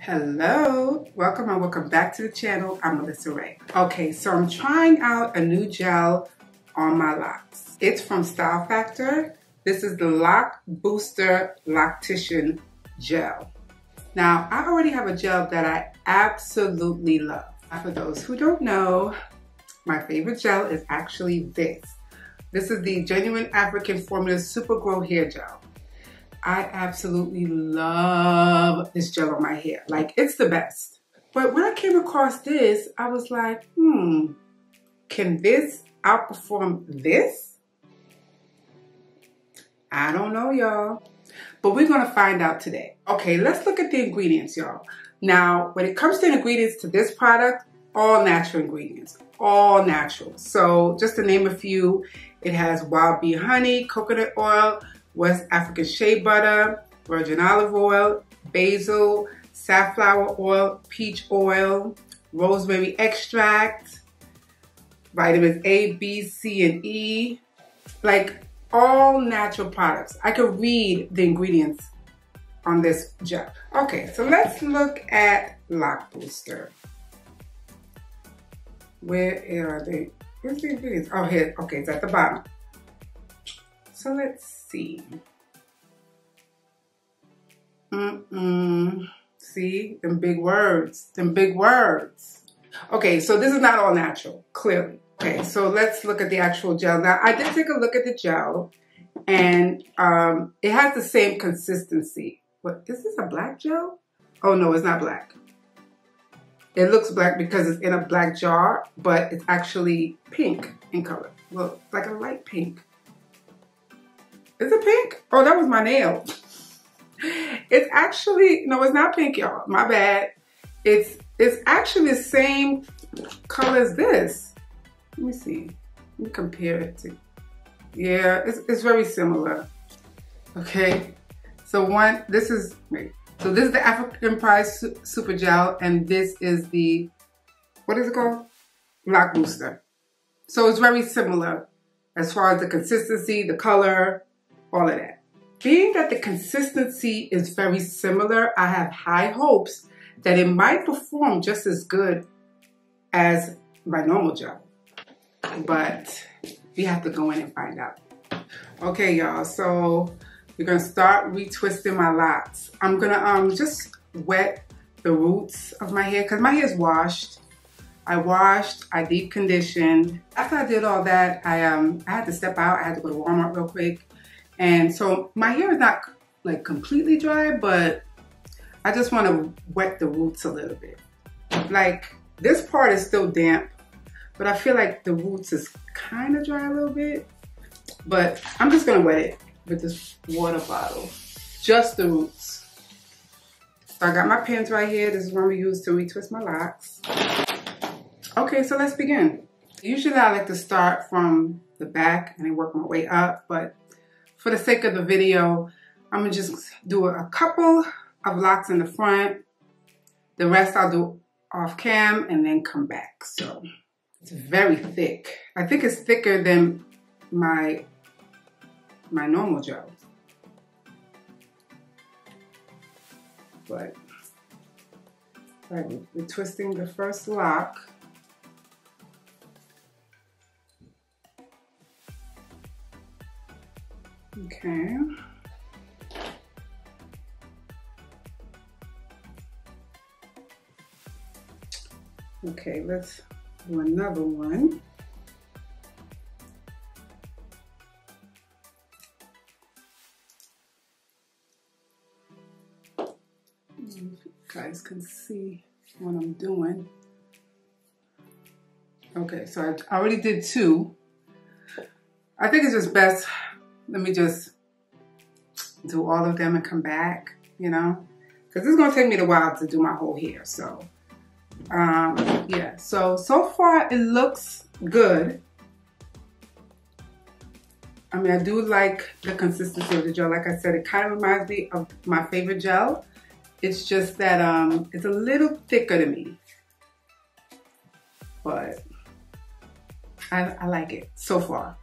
Hello, welcome and welcome back to the channel. I'm Melissa Rae. Okay, so I'm trying out a new gel on my locks. It's from Style Factor. This is the Lock Booster Loctician Gel. Now, I already have a gel that I absolutely love. For those who don't know, my favorite gel is actually this. This is the Genuine African Formula Super Grow Hair Gel. I absolutely love this gel on my hair. Like, it's the best. But when I came across this, I was like, hmm, can this outperform this? I don't know, y'all. But we're gonna find out today. Okay, let's look at the ingredients, y'all. Now, when it comes to ingredients to this product, all natural ingredients, all natural. So just to name a few, it has wild bee honey, coconut oil, West African shea butter, virgin olive oil, basil, safflower oil, peach oil, rosemary extract, vitamins A, B, C, and E. Like all natural products. I could read the ingredients on this gel. Okay, so let's look at Lock Booster. Where are they? Where's the ingredients? Oh, here. Okay, it's at the bottom. So let's see. Mm-mm. See? Them big words. Them big words. Okay, so this is not all natural, clearly. Okay, so let's look at the actual gel. Now, I did take a look at the gel, and um, it has the same consistency. What, is this a black gel? Oh, no, it's not black. It looks black because it's in a black jar, but it's actually pink in color. Well, like a light pink. Is it pink? Oh, that was my nail. It's actually, no, it's not pink, y'all. My bad. It's it's actually the same color as this. Let me see. Let me compare it to. Yeah, it's, it's very similar. Okay. So one, this is, wait, so this is the African Pride Super Gel, and this is the, what is it called? Lock Booster. So it's very similar as far as the consistency, the color, all of that. Being that the consistency is very similar, I have high hopes that it might perform just as good as my normal gel. But we have to go in and find out. Okay, y'all, so we're gonna start retwisting my locks. I'm gonna um just wet the roots of my hair because my hair is washed. I washed, I deep conditioned. After I did all that, I um I had to step out. I had to go to Walmart real quick. And so my hair is not like completely dry, but I just want to wet the roots a little bit. Like this part is still damp, but I feel like the roots is kind of dry a little bit. But I'm just gonna wet it with this water bottle. Just the roots. So I got my pins right here. This is one we use to retwist my locks. Okay, so let's begin. Usually I like to start from the back and then work my way up, but for the sake of the video, I'm gonna just do a couple of locks in the front. The rest I'll do off cam and then come back. So it's very thick. I think it's thicker than my my normal gel. But right, we're twisting the first lock. Okay. Okay, let's do another one. Guys can see what I'm doing. Okay, so I already did two. I think it's just best, let me just do all of them and come back, you know? Because it's going to take me a while to do my whole hair, so. Um, yeah, so, so far it looks good. I mean, I do like the consistency of the gel. Like I said, it kind of reminds me of my favorite gel. It's just that um, it's a little thicker to me. But I, I like it so far.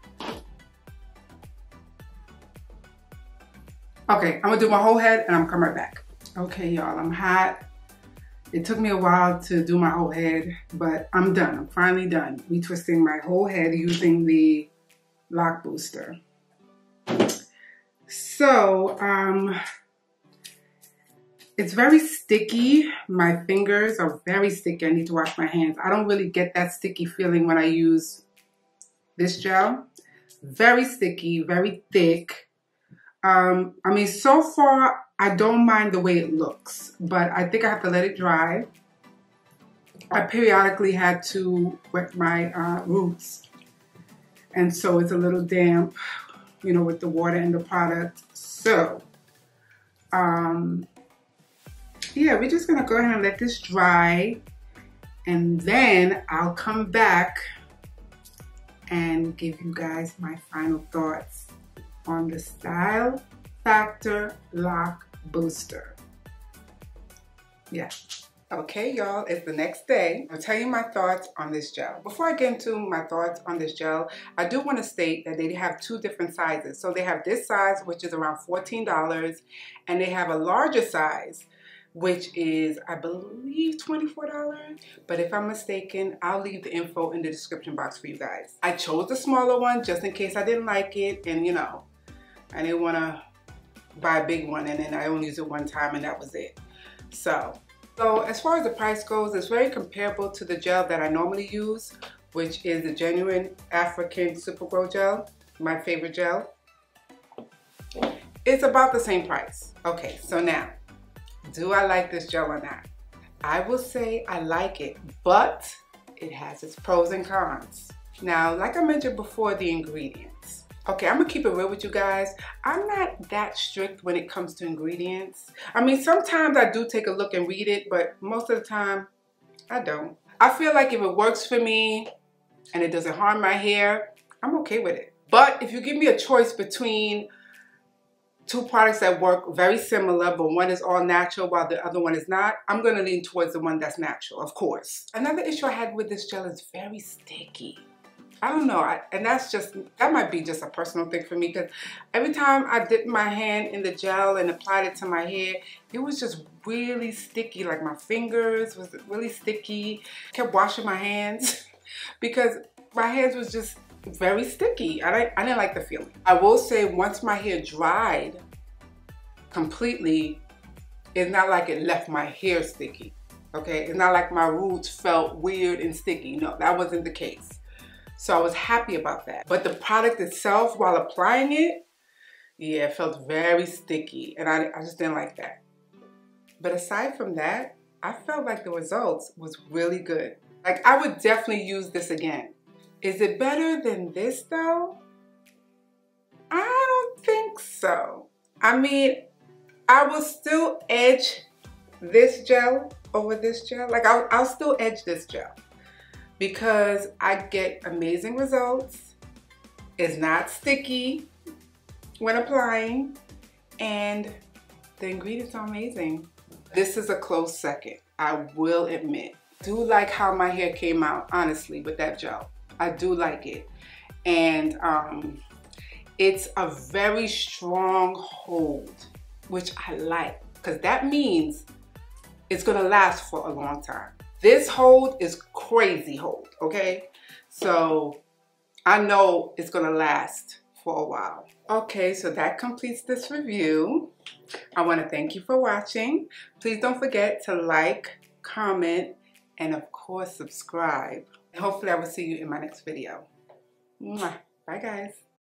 Okay, I'm gonna do my whole head and I'm coming right back. Okay, y'all, I'm hot. It took me a while to do my whole head, but I'm done. I'm finally done. Retwisting my whole head using the lock booster. So, um, it's very sticky. My fingers are very sticky. I need to wash my hands. I don't really get that sticky feeling when I use this gel. Very sticky, very thick. Um, I mean, so far, I don't mind the way it looks, but I think I have to let it dry. I periodically had to wet my uh, roots, and so it's a little damp, you know, with the water and the product. So, um, yeah, we're just gonna go ahead and let this dry, and then I'll come back and give you guys my final thoughts on the Style Factor Lock Booster. Yeah. Okay, y'all, it's the next day. I'll tell you my thoughts on this gel. Before I get into my thoughts on this gel, I do want to state that they have two different sizes. So they have this size, which is around $14, and they have a larger size, which is, I believe, $24. But if I'm mistaken, I'll leave the info in the description box for you guys. I chose the smaller one just in case I didn't like it, and you know, I didn't want to buy a big one and then I only used it one time and that was it. So, so as far as the price goes, it's very comparable to the gel that I normally use, which is the Genuine African Super Grow Gel, my favorite gel. It's about the same price. Okay, so now, do I like this gel or not? I will say I like it, but it has its pros and cons. Now, like I mentioned before, the ingredients. Okay, I'm gonna keep it real with you guys. I'm not that strict when it comes to ingredients. I mean, sometimes I do take a look and read it, but most of the time, I don't. I feel like if it works for me and it doesn't harm my hair, I'm okay with it. But if you give me a choice between two products that work very similar, but one is all natural while the other one is not, I'm gonna lean towards the one that's natural, of course. Another issue I had with this gel is very sticky. I don't know, I, and that's just, that might be just a personal thing for me because every time I dipped my hand in the gel and applied it to my hair, it was just really sticky, like my fingers was really sticky. kept washing my hands because my hands was just very sticky. I didn't, I didn't like the feeling. I will say once my hair dried completely, it's not like it left my hair sticky. Okay, it's not like my roots felt weird and sticky. No, that wasn't the case. So I was happy about that. But the product itself, while applying it, yeah, it felt very sticky. And I, I just didn't like that. But aside from that, I felt like the results was really good. Like I would definitely use this again. Is it better than this though? I don't think so. I mean, I will still edge this gel over this gel. Like I'll, I'll still edge this gel because I get amazing results. It's not sticky when applying and the ingredients are amazing. This is a close second, I will admit. Do like how my hair came out, honestly, with that gel. I do like it. And um, it's a very strong hold, which I like, because that means it's gonna last for a long time. This hold is crazy hold, okay? So I know it's gonna last for a while. Okay, so that completes this review. I wanna thank you for watching. Please don't forget to like, comment, and of course subscribe. Hopefully I will see you in my next video. Bye guys.